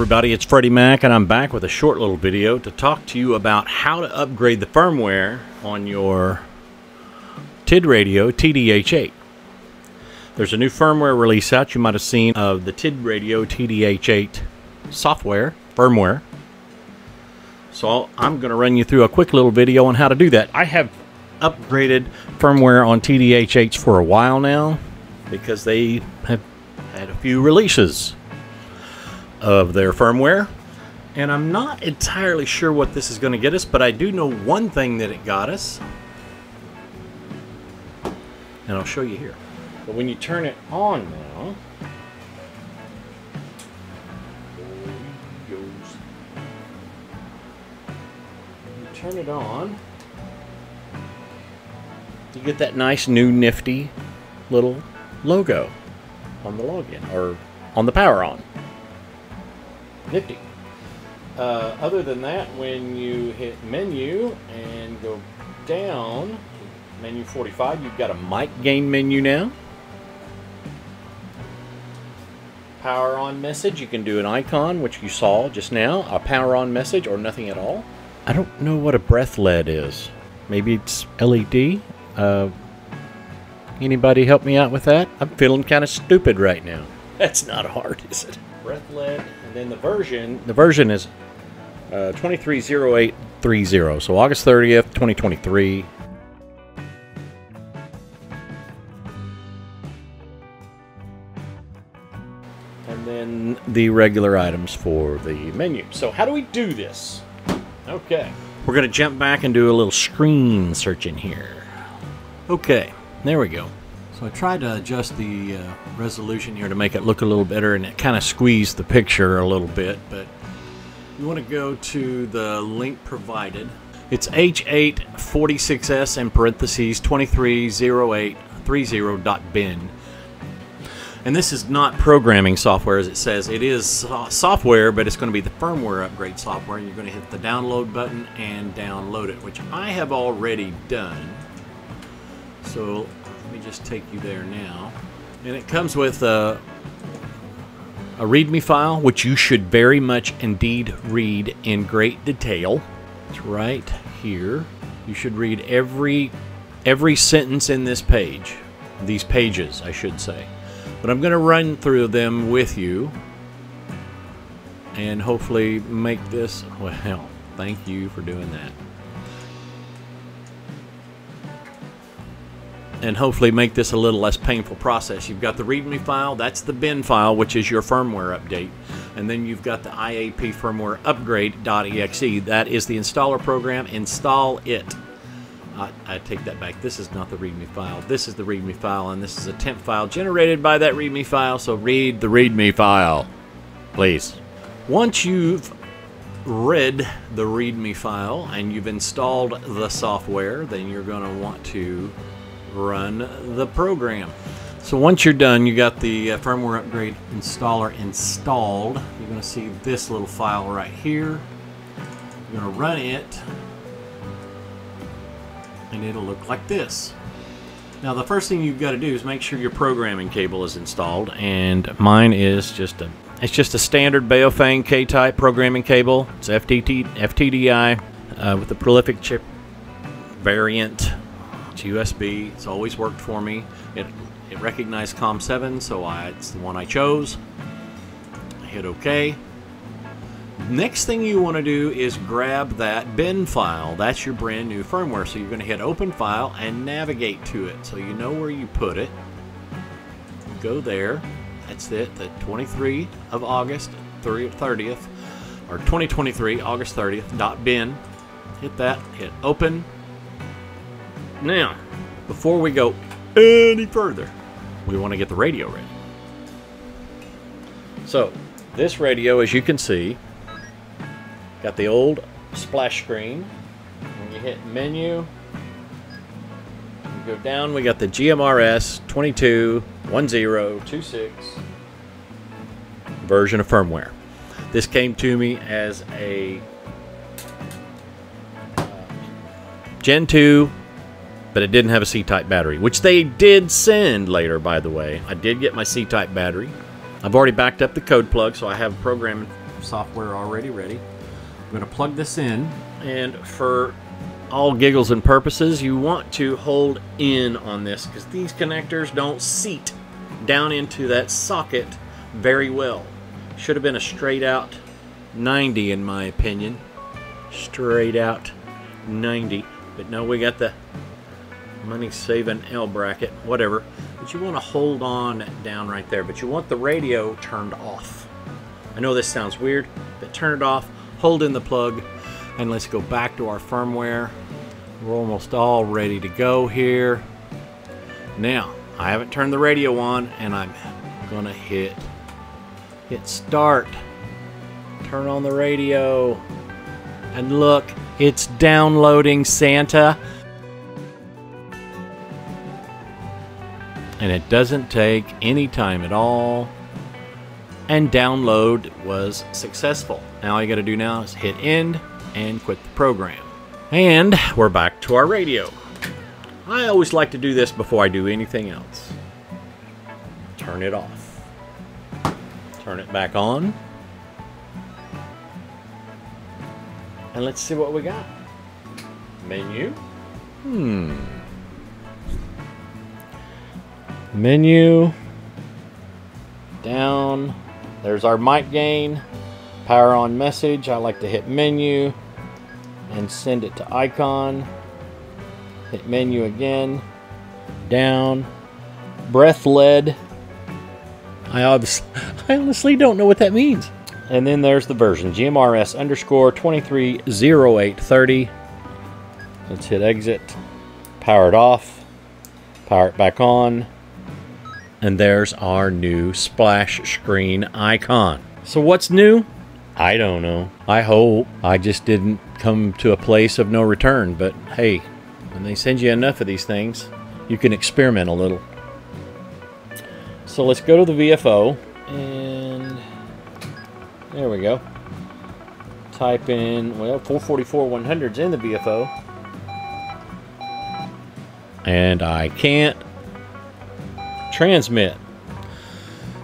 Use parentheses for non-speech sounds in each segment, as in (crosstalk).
Everybody, it's Freddie Mac and I'm back with a short little video to talk to you about how to upgrade the firmware on your TID radio TDH8. There's a new firmware release out you might have seen of the TID radio TDH8 software, firmware. So I'm going to run you through a quick little video on how to do that. I have upgraded firmware on TDH8s for a while now because they have had a few releases of their firmware. And I'm not entirely sure what this is going to get us, but I do know one thing that it got us. And I'll show you here. But when you turn it on now, you turn it on, you get that nice new nifty little logo on the login or on the power on. Nifty. Uh, other than that, when you hit menu and go down, menu 45, you've got a mic gain menu now. Power on message, you can do an icon, which you saw just now, a power on message or nothing at all. I don't know what a breath LED is. Maybe it's LED. Uh, anybody help me out with that? I'm feeling kind of stupid right now. That's not hard, is it? Breath LED, and then the version, the version is uh, 230830, so August 30th, 2023. And then the regular items for the menu. So how do we do this? Okay. We're going to jump back and do a little screen searching here. Okay, there we go. So I tried to adjust the uh, resolution here to make it look a little better and it kind of squeezed the picture a little bit, but you want to go to the link provided. It's H846S in parentheses 230830.bin. And this is not programming software as it says. It is software, but it's going to be the firmware upgrade software. You're going to hit the download button and download it, which I have already done. So let me just take you there now. And it comes with a, a README file, which you should very much indeed read in great detail. It's right here. You should read every every sentence in this page. These pages, I should say. But I'm going to run through them with you and hopefully make this, well, (laughs) thank you for doing that. And hopefully make this a little less painful process. You've got the README file, that's the bin file, which is your firmware update. And then you've got the IAP firmware upgrade.exe. That is the installer program. Install it. I, I, take that back. This is not the README file. This is the README file, and this is a temp file generated by that README file. So read the README file, please. Once you've read the README file and you've installed the software, then you're going to want to run the program. So once you're done, you got the uh, firmware upgrade installer installed. You're going to see this little file right here. You're going to run it, and it'll look like this. Now the first thing you've got to do is make sure your programming cable is installed, and mine is just a it's just a standard Baofeng K-type programming cable. It's FTT FTDI uh, with the prolific chip variant USB. It's always worked for me. It, it recognized COM7, so I, it's the one I chose. I hit OK. Next thing you want to do is grab that bin file. That's your brand new firmware. So you're going to hit Open File and navigate to it. So you know where you put it. Go there. That's it. The 23 of August 30th or 2023 August 30th dot bin. Hit that. Hit Open now, before we go any further, we want to get the radio ready. So, this radio, as you can see, got the old splash screen. When you hit menu, you go down, we got the GMRS 221026 version of firmware. This came to me as a uh, Gen 2 but it didn't have a C-type battery, which they did send later, by the way. I did get my C-type battery. I've already backed up the code plug, so I have programming software already ready. I'm going to plug this in, and for all giggles and purposes, you want to hold in on this because these connectors don't seat down into that socket very well. Should have been a straight out 90 in my opinion. Straight out 90. But no, we got the money saving L bracket, whatever. But you want to hold on down right there. But you want the radio turned off. I know this sounds weird, but turn it off, hold in the plug, and let's go back to our firmware. We're almost all ready to go here. Now, I haven't turned the radio on, and I'm gonna hit hit start. Turn on the radio. And look, it's downloading Santa. And it doesn't take any time at all. And download was successful. Now all you gotta do now is hit end and quit the program. And we're back to our radio. I always like to do this before I do anything else. Turn it off. Turn it back on. And let's see what we got. Menu. Hmm. Menu. Down. There's our mic gain. Power on message. I like to hit menu and send it to icon. Hit menu again. Down. Breath led. I obviously, (laughs) I honestly don't know what that means. And then there's the version GMRS underscore 230830. Let's hit exit. Power it off. Power it back on. And there's our new splash screen icon. So what's new? I don't know. I hope I just didn't come to a place of no return. But hey, when they send you enough of these things, you can experiment a little. So let's go to the VFO and there we go. Type in, well, 444 100's in the VFO. And I can't transmit.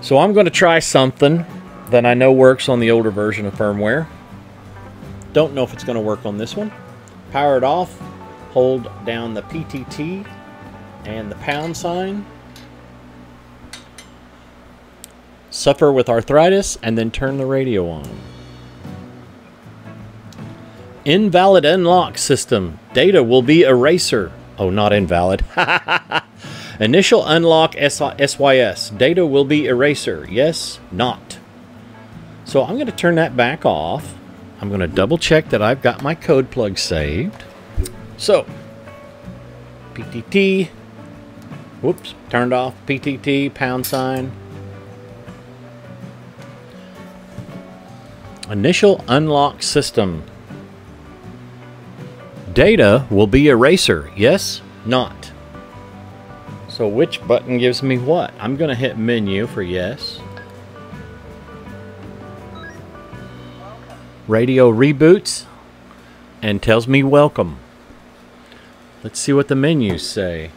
So I'm going to try something that I know works on the older version of firmware. Don't know if it's going to work on this one. Power it off, hold down the PTT and the pound sign. Suffer with arthritis and then turn the radio on. Invalid unlock system. Data will be eraser. Oh, not invalid. (laughs) Initial unlock SYS. Data will be eraser. Yes, not. So I'm going to turn that back off. I'm going to double check that I've got my code plug saved. So, PTT, whoops, turned off, PTT, pound sign. Initial unlock system. Data will be eraser, yes, not. So which button gives me what? I'm going to hit menu for yes. Radio reboots and tells me welcome. Let's see what the menus say.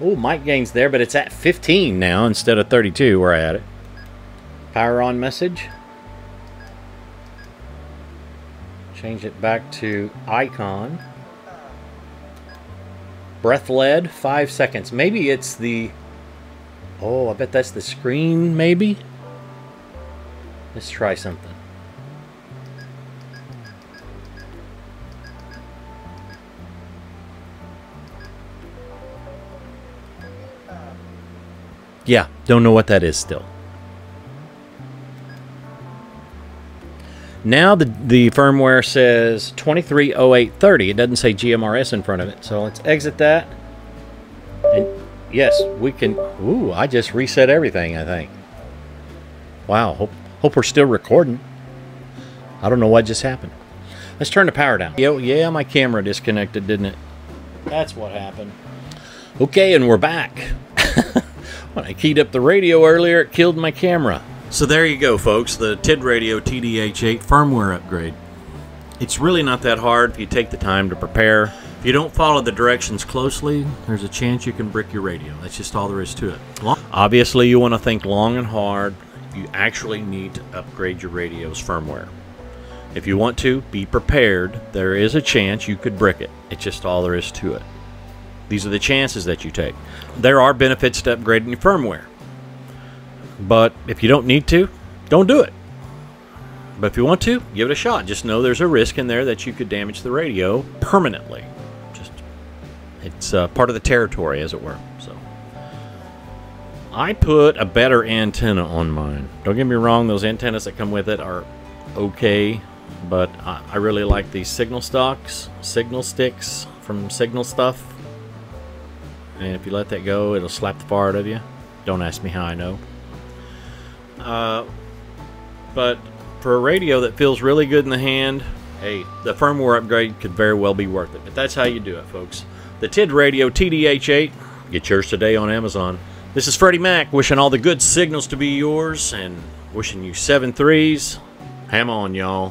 Oh, mic gain's there, but it's at 15 now instead of 32 where I had it. Power on message. Change it back to icon. Breath led, five seconds. Maybe it's the... Oh, I bet that's the screen, maybe? Let's try something. Yeah, don't know what that is still. Now the, the firmware says 230830. It doesn't say GMRS in front of it. So let's exit that. And yes, we can... Ooh, I just reset everything, I think. Wow, hope, hope we're still recording. I don't know what just happened. Let's turn the power down. Yo, yeah, my camera disconnected, didn't it? That's what happened. Okay, and we're back. (laughs) when I keyed up the radio earlier, it killed my camera. So there you go, folks, the TID Radio TDH8 firmware upgrade. It's really not that hard if you take the time to prepare. If you don't follow the directions closely, there's a chance you can brick your radio. That's just all there is to it. Obviously, you want to think long and hard. you actually need to upgrade your radio's firmware. If you want to, be prepared. There is a chance you could brick it. It's just all there is to it. These are the chances that you take. There are benefits to upgrading your firmware. But if you don't need to, don't do it. But if you want to, give it a shot. Just know there's a risk in there that you could damage the radio permanently. Just it's uh, part of the territory, as it were. So I put a better antenna on mine. Don't get me wrong; those antennas that come with it are okay, but I, I really like these signal stocks, signal sticks from Signal Stuff. And if you let that go, it'll slap the fart out of you. Don't ask me how I know. Uh, but for a radio that feels really good in the hand, hey, the firmware upgrade could very well be worth it. But that's how you do it, folks. The TID Radio TDH8, get yours today on Amazon. This is Freddie Mac wishing all the good signals to be yours and wishing you seven threes. Ham on, y'all.